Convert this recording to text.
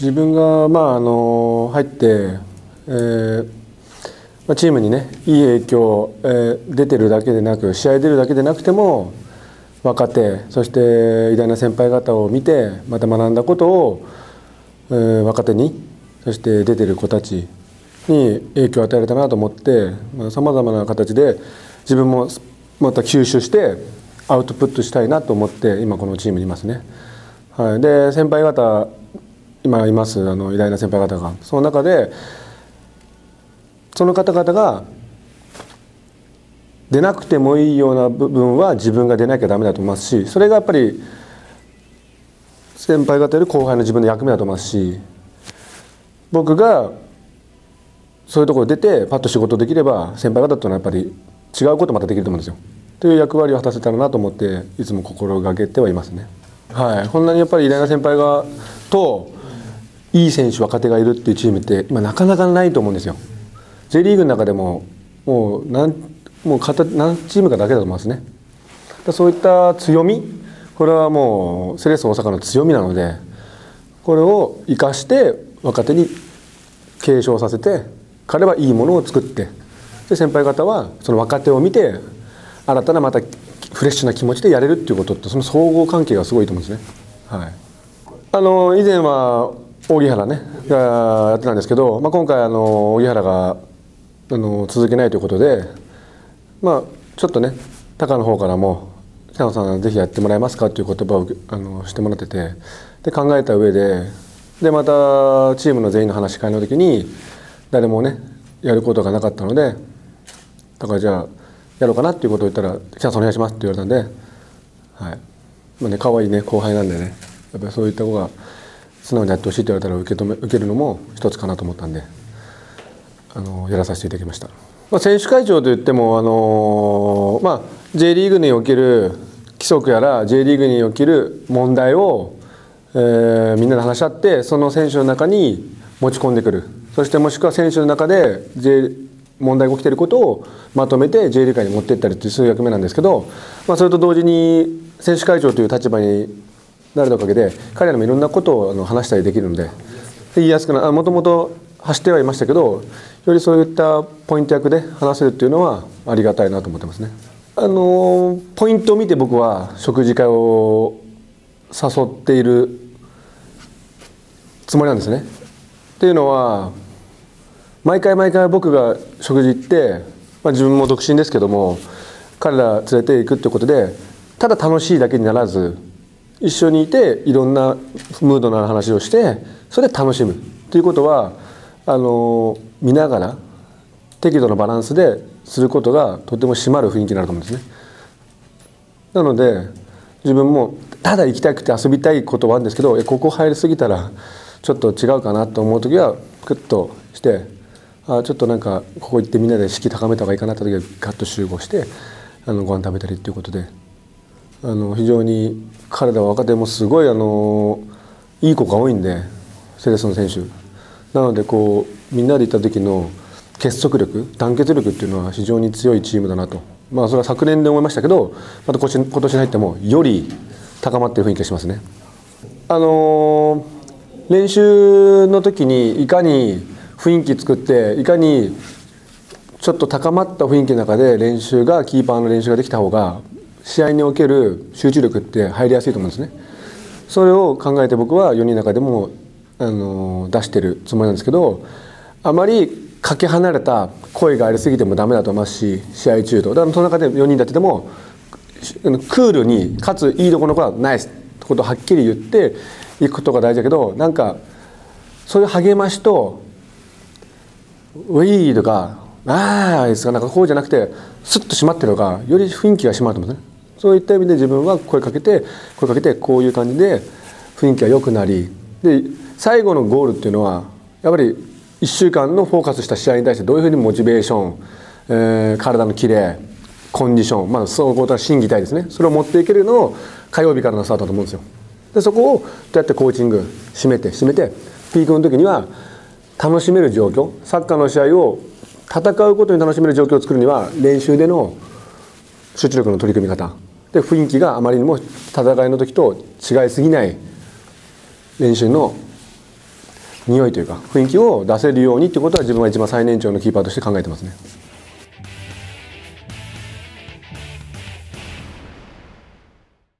自分が、まあ、あの入って、えーま、チームにねいい影響、えー、出てるだけでなく試合出るだけでなくても若手そして偉大な先輩方を見てまた学んだことを、えー、若手にそして出てる子たちに影響を与えられたなと思ってさまざ、まな形で自分もまた吸収してアウトプットしたいなと思って今このチームにいますね。はい、で先輩方今いますあの偉大な先輩方がその中でその方々が出なくてもいいような部分は自分が出なきゃダメだと思いますしそれがやっぱり先輩方より後輩の自分の役目だと思いますし僕がそういうところ出てパッと仕事できれば先輩方とのはやっぱり違うことまたできると思うんですよ。という役割を果たせたらなと思っていつも心がけてはいますね。はい、こんなにやっぱり偉大な先輩がといい選手若手がいるっていうチームって今なかなかないと思うんですよ。J リーグの中でももう何もう何チームかだけだと思いますね。そういった強みこれはもうセレッソ大阪の強みなのでこれを生かして若手に継承させて彼はいいものを作ってで先輩方はその若手を見て新たなまたフレッシュな気持ちでやれるっていうことってその相互関係がすごいと思うんですね。はい、あの以前は荻原ねがやってたんですけど、まあ、今回あの荻原があの続けないということで、まあ、ちょっとね高の方からも「北野さんぜひやってもらえますか?」という言葉をあのしてもらっててで考えた上ででまたチームの全員の話し会の時に誰もねやることがなかったのでだからじゃあやろうかなっていうことを言ったら「チャンスお願いします」って言われたんではいまあね可愛いね後輩なんでねやっぱりそういった子が素直にやってほしいって言われたら受け止め受けるのも一つかなと思ったんであのやらさせていただきました。まあ、選手会長といってもあのまあ J リーグにおける規則やら J リーグにおける問題を、えー、みんなで話し合ってその選手の中に持ち込んでくるそしてもしくは選手の中で J 問題が起きていることをまとめて J リーグに持っていったりというそういう役目なんですけど、まあ、それと同時に選手会長という立場になるおかげで彼らもいろんなことをあの話したりできるので言いやすくなもともと走ってはいましたけどよりそういったポイント役で話せるっていうのはありがたいなと思ってますね。あのポイントを見て僕は食事会を誘っているつもりなんですね。っていうのは毎回毎回僕が食事行って、まあ、自分も独身ですけども彼ら連れて行くってことでただ楽しいだけにならず一緒にいていろんなムードのある話をしてそれで楽しむということはあの見ながら適度なバランスですることがとても締まる雰囲気になると思うんですね。なので自分もただ行きたくて遊びたいことはあるんですけどここ入りすぎたらちょっと違うかなと思う時はクッとしてあちょっとなんかここ行ってみんなで士気高めた方がいいかなって時はガッと集合してあのご飯食べたりっていうことであの非常に彼らは若手もすごいあのいい子が多いんでセレッソの選手なのでこうみんなで行った時の結束力団結力っていうのは非常に強いチームだなとまあそれは昨年で思いましたけどまた今年今年に入ってもより高まってる雰囲気がしますね。あの練習の時にいかに雰囲気作っていかにちょっと高まった雰囲気の中で練習がキーパーの練習ができた方が試合における集中力って入りやすいと思うんですね。それを考えて僕は4人の中でもあの出してるつもりなんですけどあまりかけ離れた声がありすぎてもダメだと思いますし試合中とだからその中で4人だっててもクールにかついいところの子はナイスってことをはっきり言っていくことが大事だけどなんかそういう励ましとウィーとかああですかなんかこうじゃなくてスッと閉まってるのがより雰囲気が閉まると思うんですねそういった意味で自分は声かけて声かけてこういう感じで雰囲気が良くなりで最後のゴールっていうのはやっぱり1週間のフォーカスした試合に対してどういうふうにモチベーション、えー、体のキレコンディション、まあ、総合的心技体ですね。それを持っていけるのを火曜日からのスタートだと思うんですよ。でそこをどうやってコーチング締めて締めてピークの時には楽しめる状況サッカーの試合を戦うことに楽しめる状況を作るには練習での集中力の取り組み方。で雰囲気があまりにも戦いの時と違いすぎない練習の匂いというか雰囲気を出せるようにということは自分は一番最年長のキーパーとして考えてますね。